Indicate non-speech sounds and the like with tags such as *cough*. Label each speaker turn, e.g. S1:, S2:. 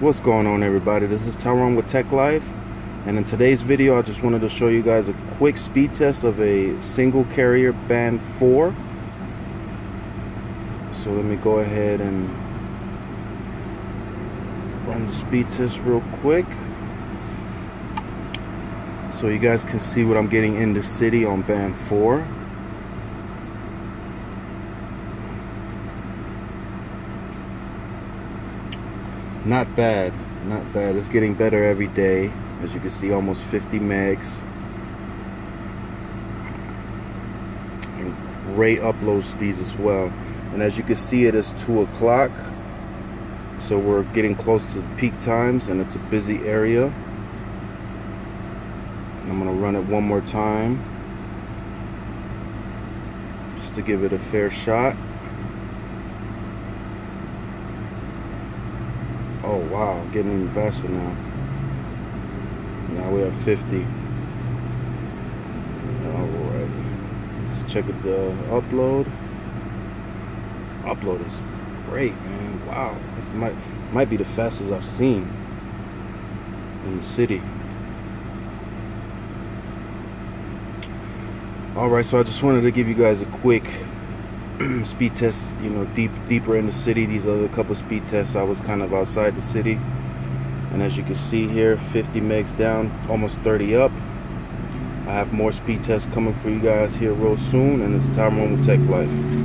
S1: What's going on everybody? This is Tyrone with Tech Life and in today's video I just wanted to show you guys a quick speed test of a single carrier band 4 so let me go ahead and run the speed test real quick so you guys can see what I'm getting in the city on band 4 not bad not bad. It's getting better every day. As you can see almost 50 megs. And great upload speeds as well. And as you can see it is 2 o'clock. So we're getting close to peak times and it's a busy area. I'm gonna run it one more time. Just to give it a fair shot Oh wow, getting even faster now. Now we have 50. Alright. Let's check it the upload. Upload is great, man. Wow. This might might be the fastest I've seen in the city. Alright, so I just wanted to give you guys a quick *clears throat* speed tests, you know, deep deeper in the city. These other couple speed tests, I was kind of outside the city. And as you can see here, 50 megs down, almost 30 up. I have more speed tests coming for you guys here real soon, and it's Tyrone with Tech Life.